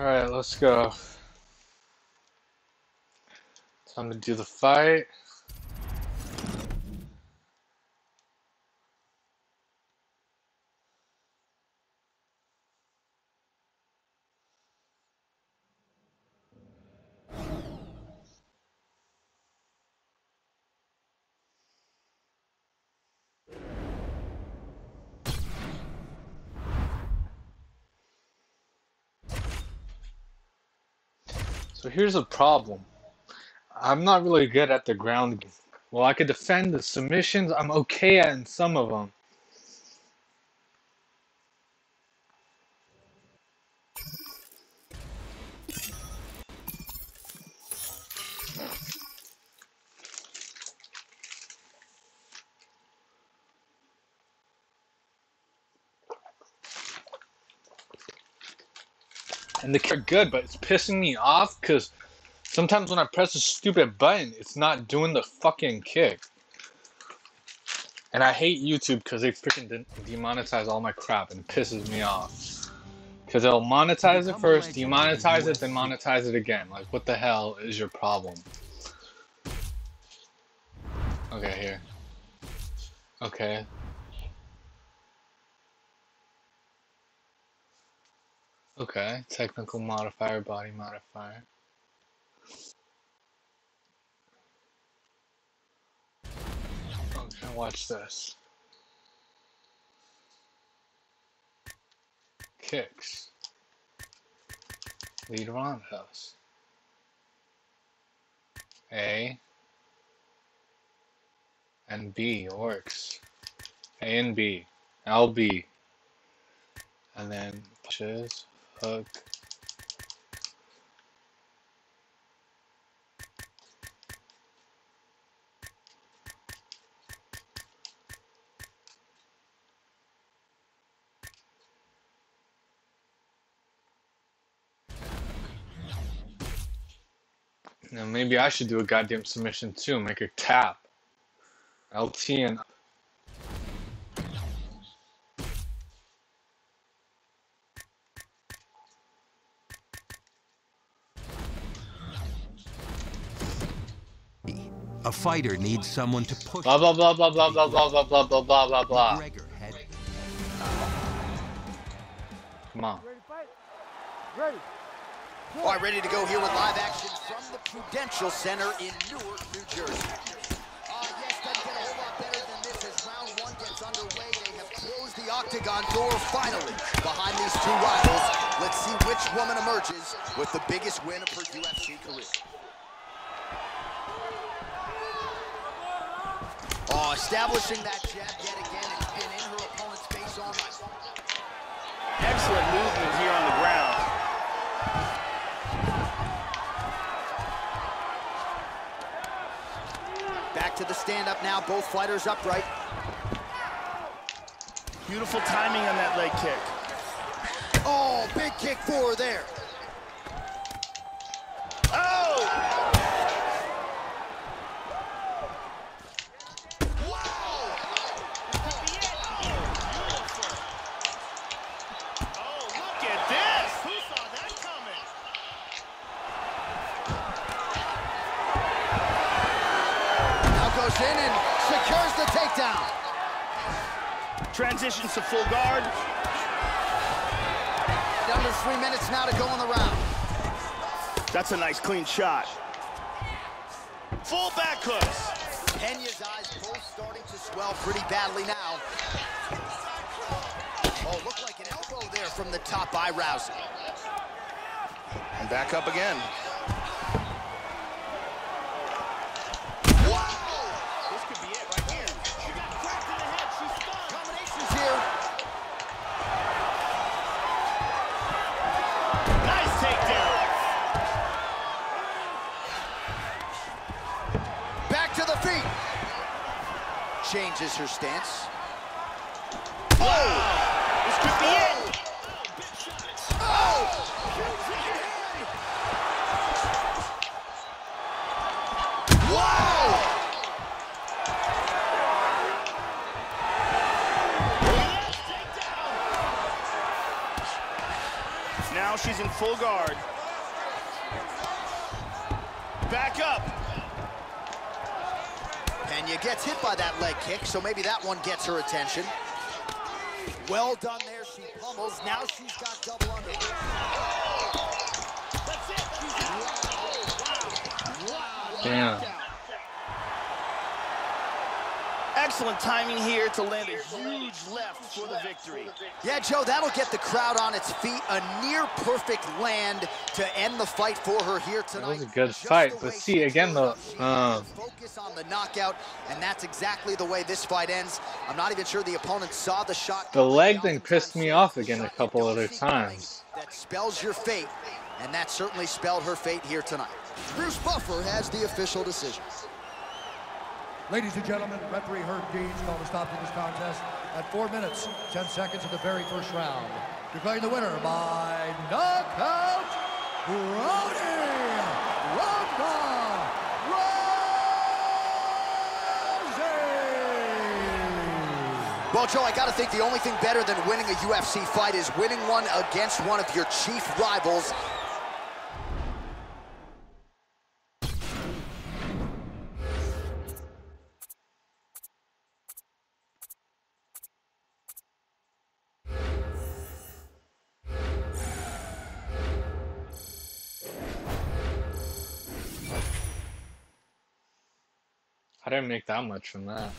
Alright, let's go. Time to do the fight. So here's a problem. I'm not really good at the ground. Well, I could defend the submissions. I'm okay at in some of them. And they're good, but it's pissing me off because sometimes when I press a stupid button, it's not doing the fucking kick. And I hate YouTube because they freaking de- demonetize all my crap and it pisses me off. Because they'll monetize it first, demonetize it, then monetize it again. Like, what the hell is your problem? Okay, here. Okay. Okay. Technical modifier, body modifier. Okay, watch this. Kicks. Lead roundhouse. A and B works. A and B. LB. And then pushes, hook. Now maybe I should do a goddamn submission too. Make a tap. LT and A fighter needs someone to push. blah blah blah blah blah blah blah blah blah blah blah blah blah. Had Come on. Ready to fight? Ready. All right, ready to go here with live action from the Prudential Center in Newark, New Jersey. Uh, yes, doesn't get a whole lot better than this as round one gets underway. They have closed the octagon door finally behind these two rivals. Let's see which woman emerges with the biggest win of her UFC career. Establishing that jab yet again and been in her opponent's face all night. Excellent movement here on the ground. Back to the stand-up now, both fighters upright. Beautiful timing on that leg kick. Oh, big kick for her there. In and secures the takedown. Transitions to full guard. Under three minutes now to go in the round. That's a nice clean shot. Full back hooks. Pena's eyes both starting to swell pretty badly now. Oh, looked like an elbow there from the top by Rousey. And back up again. Changes her stance. This could be it. Oh! Wow! Now she's in full guard. Back up. Pena gets hit by that leg kick, so maybe that one gets her attention. Well done there. She pummels. Now she's got double under. Damn. Excellent timing here to land a huge left for the victory. Yeah, Joe, that'll get the crowd on its feet. A near perfect land to end the fight for her here tonight. was a good Just fight, the but see, again, showed the- uh, focus on the knockout, and that's exactly the way this fight ends. I'm not even sure the opponent saw the shot. The leg They thing pissed me off again a couple other times. That spells your fate, and that certainly spelled her fate here tonight. Bruce Buffer has the official decision. Ladies and gentlemen, referee Herb Dean's called a stop to this contest at 4 minutes, 10 seconds of the very first round. Declaring the winner by knockout, Rowdy Ronda Rousey. Well, Joe, I got to think the only thing better than winning a UFC fight is winning one against one of your chief rivals. I didn't make that much from that.